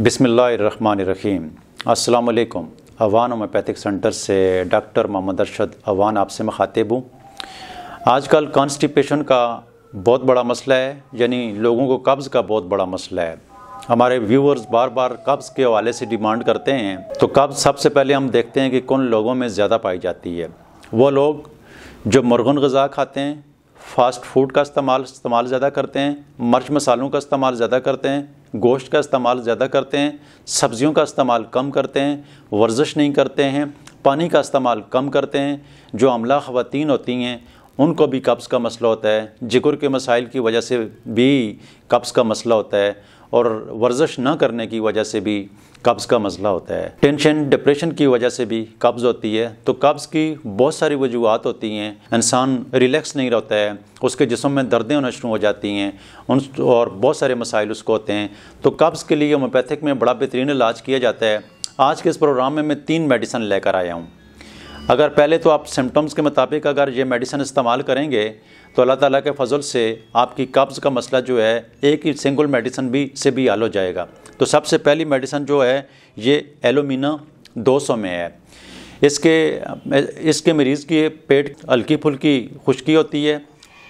बिसमीम असलकुम Awan homeopathic centre से डॉक्टर मोहम्मद अरशद अवान आपसे मुखातिब हूँ। आजकल कॉन्स्टिपेशन का बहुत बड़ा मसला है, यानी लोगों को कब्ज़ का बहुत बड़ा मसला है। हमारे व्यूअर्स बार बार कब्ज़ के हवाले से डिमांड करते हैं तो कब्ज़ सबसे पहले हम देखते हैं कि कौन लोगों में ज़्यादा पाई जाती है। वो लोग जो मुर्गन गज़ा खाते हैं फ़ास्ट फ़ूड का इस्तेमाल इस्तेमाल ज़्यादा करते हैं, मर्च मसालों का इस्तेमाल ज़्यादा करते हैं, गोश्त का इस्तेमाल ज़्यादा करते हैं, सब्ज़ियों का इस्तेमाल कम करते हैं, वर्जिश नहीं करते हैं, पानी का इस्तेमाल कम करते हैं, जो अमला ख़वातीन होती हैं, उनको भी कब्ज़ का मसला होता है, जिगर के मसाइल की वजह से भी कब्ज़ का मसला होता है। और वर्जिश न करने की वजह से भी कब्ज़ का मसला होता है। टेंशन डिप्रेशन की वजह से भी कब्ज़ होती है। तो कब्ज़ की बहुत सारी वजूहत होती हैं। इंसान रिलैक्स नहीं रहता है। उसके जिसम में दर्दें होना शुरू हो जाती हैं। उन और बहुत सारे मसाइल उसको होते हैं। तो कब्ज़ के लिए होम्योपैथिक में बड़ा बेहतरीन इलाज किया जाता है। आज के इस प्रोग्राम में मैं तीन मेडिसन लेकर आया हूँ। अगर पहले तो आप सिम्टम्स के मुताबिक अगर ये मेडिसन इस्तेमाल करेंगे तो अल्लाह ताला के फजल से आपकी कब्ज़ का मसला जो है, एक ही सिंगल मेडिसन भी, से भी हल हो जाएगा। तो सबसे पहली मेडिसन जो है, ये एलोमिना 200 में है। इसके इसके मरीज़ की पेट हल्की फुल्की खुश्की होती है,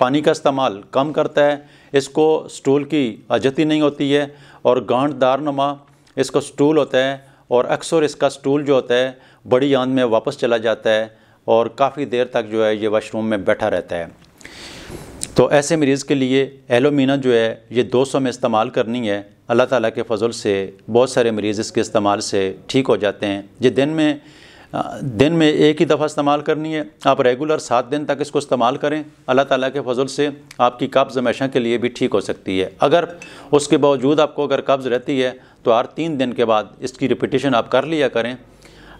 पानी का इस्तेमाल कम करता है, इसको स्टूल की अजती नहीं होती है, और गांठदार नुमा इसका स्टूल होता है, और अक्सर इसका स्टूल जो होता है, बड़ी आंद में वापस चला जाता है, और काफ़ी देर तक जो है ये वाशरूम में बैठा रहता है। तो ऐसे मरीज़ के लिए एलोमीना जो है, ये 200 में इस्तेमाल करनी है। अल्लाह ताला के फजल से बहुत सारे मरीज़ इसके इस्तेमाल से ठीक हो जाते हैं। ये दिन में दिन में एक ही दफ़ा इस्तेमाल करनी है। आप रेगुलर सात दिन तक इसको इस्तेमाल करें। अल्लाह ताला के फजल से आपकी कब्ज़ हमेशा के लिए भी ठीक हो सकती है। अगर उसके बावजूद आपको अगर कब्ज़ रहती है तो हर तीन दिन के बाद इसकी रिपीटेशन आप कर लिया करें।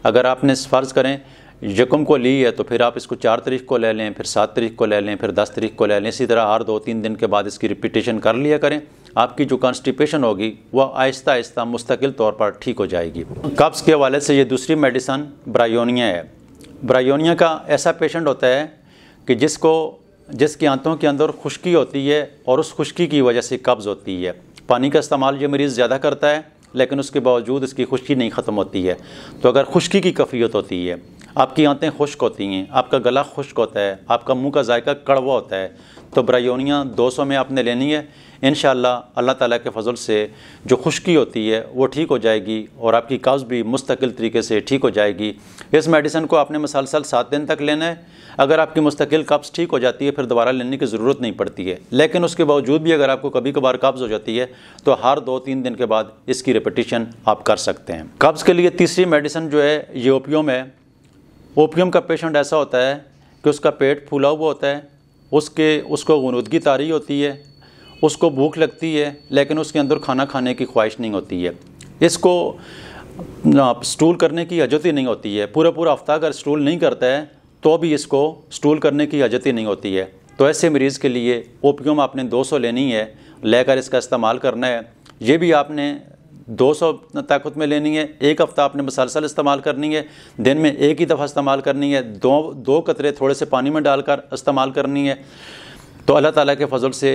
अगर आपने फ़र्ज़ करें यकम को ली है तो फिर आप इसको चार तारीख को ले लें, फिर सात तारीख को ले लें, फिर दस तारीख को ले लें। इसी तरह हर दो तीन दिन के बाद इसकी रिपीटेशन कर लिया करें। आपकी जो कॉन्स्टिपेशन होगी, वह आहिस्ता आहिस्ता मुस्तकिल तौर पर ठीक हो जाएगी। कब्ज़ के हवाले से ये दूसरी मेडिसन ब्रायोनिया है। ब्रायोनिया का ऐसा पेशेंट होता है कि जिसको, जिसकी आंतों के अंदर खुश्की होती है और उस खुश्की की वजह से कब्ज़ होती है। पानी का इस्तेमाल ये मरीज़ ज़्यादा करता है, लेकिन उसके बावजूद इसकी खुश्की नहीं ख़त्म होती है। तो अगर खुश्की की कफ़ियत होती है आपकी आंतें खुश्क होती हैं, आपका गला खुश्क होता है, आपका मुँह का जायका कड़वा होता है। तो ब्रायोनियाँ 200 में आपने लेनी है। इन अल्लाह ताला के फजल से जो खुश्की होती है, वो ठीक हो जाएगी और आपकी कब्ज़ भी मुस्तकिल तरीके से ठीक हो जाएगी। इस मेडिसन को आपने मसलसल सात दिन तक लेना है। अगर आपकी मुस्तकिल कब्ज़ ठीक हो जाती है, फिर दोबारा लेने की ज़रूरत नहीं पड़ती है। लेकिन उसके बावजूद भी अगर आपको कभी कभार कब्ज़ हो जाती है तो हर दो तीन दिन के बाद इसकी रिपीटिशन आप कर सकते हैं। कब्ज़ के लिए तीसरी मेडिसन जो है ये ओपियम ओपियम का पेशेंट ऐसा होता है कि उसका पेट फूला हुआ होता है, उसके, उसको गनुदगी तारी होती है, उसको भूख लगती है, लेकिन उसके अंदर खाना खाने की ख्वाहिश नहीं होती है। इसको स्टूल करने की हजत ही नहीं होती है। पूरा पूरा हफ़्ता अगर स्टूल नहीं करता है तो भी इसको स्टूल करने की हजत ही नहीं होती है। तो ऐसे मरीज़ के लिए ओपियम आपने 200 लेनी है, लेकर इसका इस्तेमाल करना है। ये भी आपने 200 ताकत में लेनी है, एक हफ़्ता आपने मसलसल इस्तेमाल करनी है, दिन में एक ही दफ़ा इस्तेमाल करनी है, दो दो कतरे थोड़े से पानी में डालकर इस्तेमाल करनी है। तो अल्लाह ताला के फजल से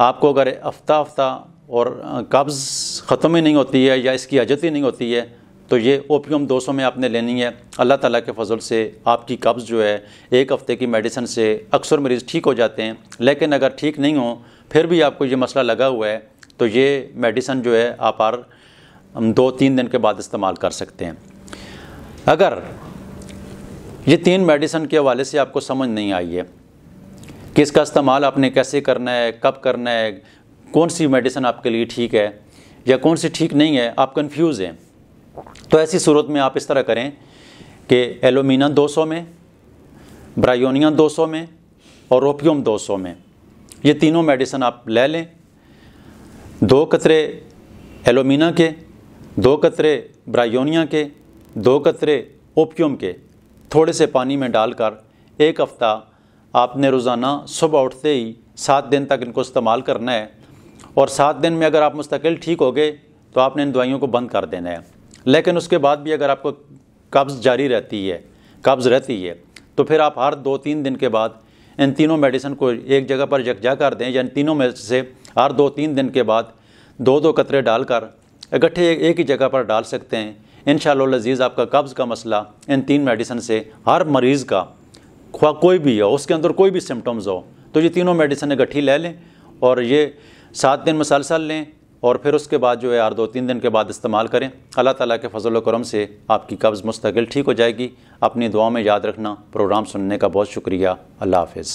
आपको अगर हफ़्ता हफ़्ता और कब्ज़ ख़त्म ही नहीं होती है या इसकी अजत ही नहीं होती है तो ये ओपियम 200 में आपने लेनी है। अल्लाह ताला के फजल से आपकी कब्ज़ जो है, एक हफ़्ते की मेडिसिन से अक्सर मरीज़ ठीक हो जाते हैं, लेकिन अगर ठीक नहीं हो, फिर भी आपको ये मसला लगा हुआ है तो ये मेडिसन जो है आप हर दो तीन दिन के बाद इस्तेमाल कर सकते हैं। अगर ये तीन मेडिसन के हवाले से आपको समझ नहीं आई है कि इसका इस्तेमाल आपने कैसे करना है, कब करना है, कौन सी मेडिसन आपके लिए ठीक है या कौन सी ठीक नहीं है, आप कंफ्यूज हैं। तो ऐसी सूरत में आप इस तरह करें कि एलोमिना 200 में, ब्रायोनिया 200 में और ओपियम 200 में। ये तीनों मेडिसन आप ले लें दो कतरे एलोमिना के, दो कतरे ब्रायोनिया के, दो कतरे ओपियम के। थोड़े से पानी में डालकर एक हफ़्ता आपने रोज़ाना सुबह उठते ही सात दिन तक इनको इस्तेमाल करना है। और सात दिन में अगर आप मुस्तकिल ठीक हो गए तो आपने इन दवाइयों को बंद कर देना है। लेकिन उसके बाद भी अगर आपको कब्ज़ जारी रहती है, कब्ज़ रहती है तो फिर आप हर दो तीन दिन के बाद इन तीनों मेडिसिन को एक जगह पर यकजा कर दें या तीनों में से हर दो तीन दिन के बाद दो दो कतरे डालकर इकट्ठे एक ही जगह पर डाल सकते हैं। इन लजीज़ आपका कब्ज़ का मसला इन तीन मेडिसिन से हर मरीज़ का ख्वा कोई भी हो, उसके अंदर कोई भी सिम्टम्स हो तो ये तीनों मेडिसिन इकट्ठी ले लें और ये सात दिन मसलसल लें। और फिर उसके बाद जो है यार दो तीन दिन के बाद इस्तेमाल करें। अल्लाह ताला के फजल करम से आपकी कब्ज़ मुस्तकिल ठीक हो जाएगी। अपनी दुआ में याद रखना। प्रोग्राम सुनने का बहुत शुक्रिया। अल्लाह हाफिज़।